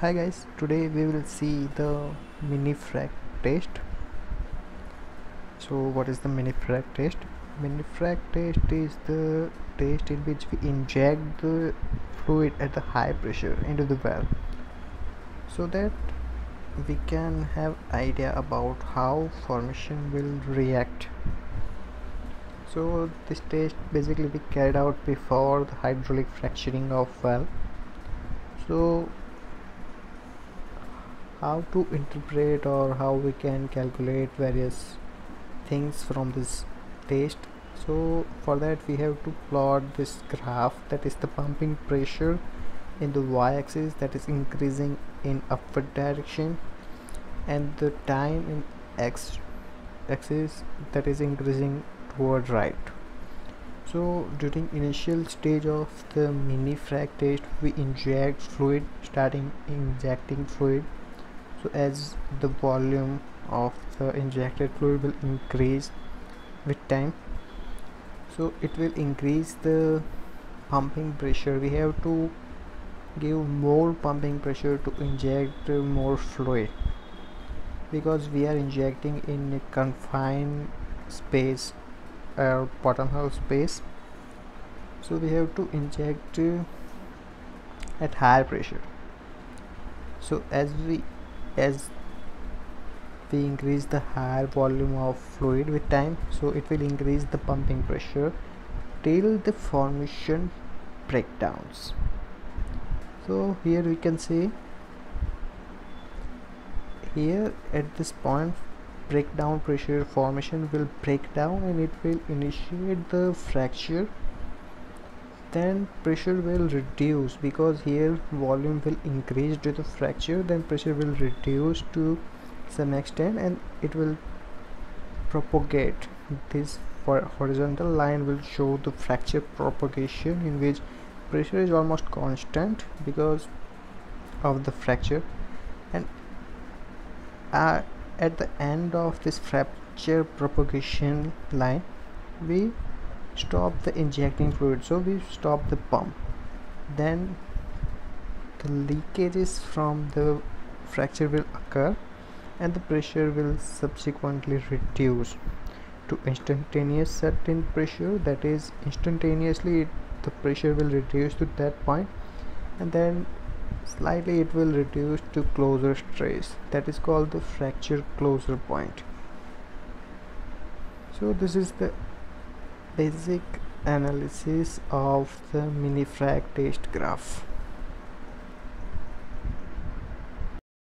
hi guys today we will see the mini frac test. So what is the mini frac test? Mini frac test is the test in which we inject the fluid at the high pressure into the valve so that we can have idea about how formation will react. So this test basically we carried out before the hydraulic fracturing of valve so how to interpret or how we can calculate various things from this test. So for that we have to plot this graph that is the pumping pressure in the y-axis that is increasing in upward direction and the time in x axis that is increasing toward right. So during initial stage of the mini frac test we inject fluid starting injecting fluid so as the volume of the injected fluid will increase with time. So it will increase the pumping pressure. We have to give more pumping pressure to inject more fluid because we are injecting in a confined space or bottomhole space. So we have to inject at higher pressure. So as we as we increase the higher volume of fluid with time so it will increase the pumping pressure till the formation breakdowns. So here we can see here at this point breakdown pressure formation will break down and it will initiate the fracture then pressure will reduce because here volume will increase due to fracture then pressure will reduce to some extent and it will propagate. This horizontal line will show the fracture propagation in which pressure is almost constant because of the fracture. And uh, at the end of this fracture propagation line we stop the injecting fluid. So we stop the pump. Then the leakages from the fracture will occur and the pressure will subsequently reduce to instantaneous shut-in pressure. That is instantaneously it, the pressure will reduce to that point and then slightly it will reduce to closure stress. That is called the fracture closure point. So this is the basic analysis of the mini frac test graph